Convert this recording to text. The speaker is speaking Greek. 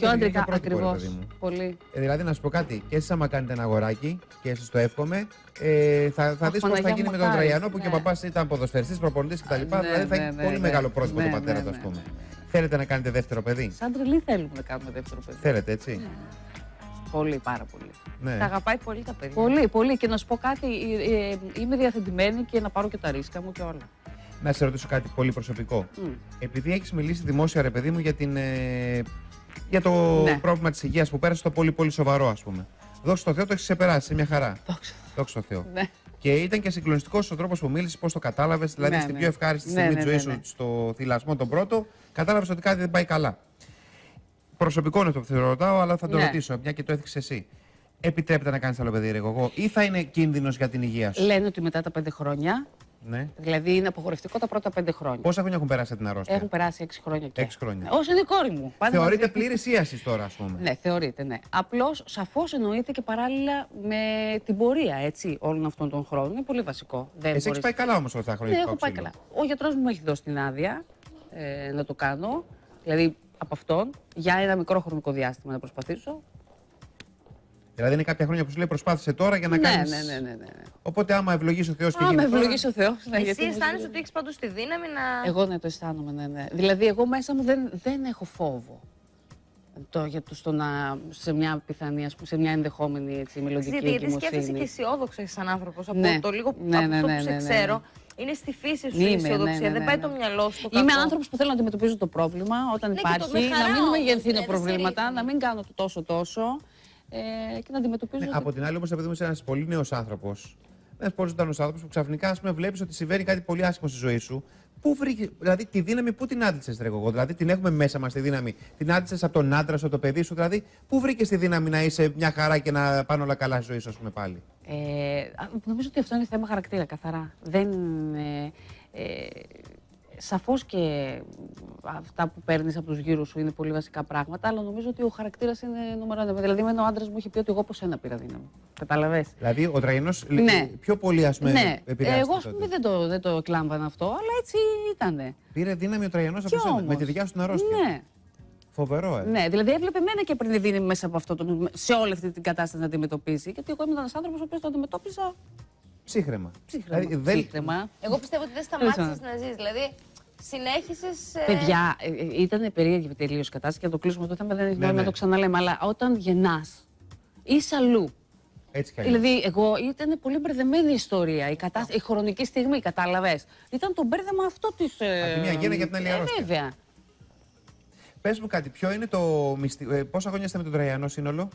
Πιο το αντρικά, γυναίκιο πρότυπο, ρε ακριβώς. παιδί μου; Πολύ. Ε, δηλαδή, να σου πω κάτι, και εσεί, άμα κάνετε ένα αγοράκι, και εσεί το εύχομαι, ε, θα, θα Αχ, δεις πώς θα Παναγιά γίνει μου, με τον μακάρι. Τραγιανό που και ο Ναι. παπάς ήταν ποδοσφαιριστής, προπονητής κτλ. Ναι, δηλαδή θα ναι, έχει ναι, πολύ ναι. μεγάλο πρότυπο Ναι, του πατέρας ναι, του, ας ναι, πούμε. ναι. Θέλετε να κάνετε δεύτερο παιδί; Σαν τρελή θέλουμε να κάνουμε δεύτερο παιδί. Θέλετε, έτσι; Πολύ, πάρα πολύ. Ναι. Τα αγαπάει πολύ τα παιδιά. Πολύ, πολύ. Και να σου πω κάτι, ε, ε, είμαι διαθετημένη και να πάρω και τα ρίσκα μου και όλα. Να σε ρωτήσω κάτι πολύ προσωπικό. Μμ. Επειδή έχεις μιλήσει δημόσια, ρε παιδί μου, για, την, ε, για το Ναι. πρόβλημα της υγείας που πέρασε το πολύ πολύ σοβαρό, ας πούμε. Δόξα τω Θεώ, το έχεις ξεπεράσει, σε μια χαρά. Δόξα. Δόξα τω Θεώ. Ναι. Και ήταν και συγκλονιστικός ο τρόπος που μίλησες, πώς το κατάλαβες. Δηλαδή, Ναι, στην ναι. πιο ευχάριστη Ναι, στιγμή ναι, της ναι, ζωής ναι. σου, στο θυλασμό τον πρώτο, κατάλαβες ότι κάτι δεν πάει καλά. Προσωπικό είναι αυτό που θέλω να ρωτάω, αλλά θα το Ναι. ρωτήσω, μια και το έθιξες εσύ. Επιτρέπεται να κάνεις άλλο παιδί, ρε εγώ, ή θα είναι κίνδυνος για την υγεία σου; Λένε ότι μετά τα πέντε χρόνια, Ναι. δηλαδή είναι απογορευτικό τα πρώτα πέντε χρόνια. Πόσα χρόνια έχουν περάσει από την αρρώστια; Έχουν περάσει έξι χρόνια και. Έξι χρόνια. Όσο είναι η κόρη μου. Πάντα Θεωρείται μαζί. πλήρης ίασης τώρα, ας πούμε. Ναι, θεωρείται, ναι. Απλώς σαφώς εννοείται και παράλληλα με την πορεία έτσι, όλων αυτών των χρόνων. Είναι πολύ βασικό. Δεν Εσύ έχεις μπορείς- πάει καλά όμως όλα αυτά τα χρόνια. Ναι, του έχω πάει κόψιλου. καλά. Ο γιατρός μου έχει δώσει την άδεια ε, να το κάνω. Δηλαδή από αυτόν για ένα μικρό χρονικό διάστημα να προσπαθήσω. Δηλαδή είναι κάποια χρόνια που σου λέει προσπάθησε τώρα για να ναι, κάνεις. ναι, ναι, ναι, ναι. Οπότε άμα ευλογήσει ο Θεός και Α, γίνει. με τώρα- ευλογήσει ο Θεός. Ναι, Εσύ αισθάνεσαι ότι έχεις πάντως τη δύναμη να. Εγώ ναι, το αισθάνομαι, ναι, ναι. Δηλαδή, εγώ μέσα μου δεν, δεν έχω φόβο. Το, για το, στο να, σε μια πιθανή, ας πούμε, σε μια ενδεχόμενη έτσι, μελλοντική Γιατί, γιατί σκέφτεσαι εγκυμοσύνη. και αισιόδοξα σαν άνθρωπος. Από Ναι. το λίγο Ναι, από ναι, αυτό ναι, που σε ναι, ναι, ναι. ξέρω. Είναι στη φύση σου η Είμαι, αισιοδοξία. ναι, ναι, Δεν ναι, πάει ναι. το μυαλό στο κακό. Είμαι άνθρωπος που θέλω να αντιμετωπίζω το πρόβλημα όταν Ναι, και το υπάρχει, με χαρά να μην όμως, μεγενθύνω δηλαδή, προβλήματα, σε να μην κάνω το τόσο τόσο ε, και να αντιμετωπίζω. Ναι, το- από την άλλη, όμως, επειδή είσαι ένας πολύ νέος άνθρωπος, ένας πολύ ζωντανός άνθρωπος που ξαφνικά βλέπεις ότι συμβαίνει κάτι πολύ άσχημο στη ζωή σου, πού βρήκε, δηλαδή τη δύναμη, πού την άντλησε, Ρε εγώ. Δηλαδή την έχουμε μέσα μας τη δύναμη. Την άντλησε από τον άντρα σου, από το παιδί σου. Δηλαδή, πού βρήκες τη δύναμη να είσαι μια χαρά και να πάνε όλα καλά στη ζωή σου, ας πούμε πάλι; Ε, α, νομίζω ότι αυτό είναι θέμα χαρακτήρα, καθαρά. Δεν. Ε, ε, Σαφώς και αυτά που παίρνεις από τους γύρους σου είναι πολύ βασικά πράγματα, αλλά νομίζω ότι ο χαρακτήρας είναι νούμερο ένα. Δηλαδή, εμένα ο άντρας μου είχε πει ότι εγώ από σένα πήρα δύναμη. Καταλαβέ. Δηλαδή, ο τραγενό Ναι. πιο πολύ, ας πούμε, Ναι, επηρεάστηκε εγώ ας τότε. πούμε δεν το, δεν το εκλάμβανα αυτό, αλλά έτσι ήτανε. Πήρε δύναμη ο τραγενό από Κι σένα, με όμως. τη δικιά σου την αρρώστια. Ναι, Φοβερό, ε. ναι, δηλαδή έβλεπε εμένα και πριν δίνει μέσα από αυτό, το, σε όλη αυτή την κατάσταση να αντιμετωπίσει. Γιατί εγώ ήμουν ένας άνθρωπος ο οποίος το αντιμετώπιζα Ψύχρεμα. ψύχρεμα. Δηλαδή, δεν- ψύχρεμα. Εγώ πιστεύω ότι δεν σταμάτησες να ζεις. Δηλαδή, συνέχισες. Παιδιά, ήταν περίεργη τελείως η κατάσταση και να το κλείσουμε το θέμα, δεν έχει Ναι, νόημα ναι. να το ξαναλέμε. Αλλά όταν γεννάς, είσαι αλλού. Έτσι κι αλλιώς. Δηλαδή, εγώ ήταν πολύ μπερδεμένη η ιστορία, η, κατάσταση, η χρονική στιγμή, κατάλαβες. Ήταν το μπέρδεμα αυτό της. Απ' τη μια γέννα και απ' την άλλη αρρώστια. Βέβαια. Πες μου κάτι, ποιο είναι το μυστικό. Ε, πόσα χρόνια είστε με τον Τραγιανό σύνολο,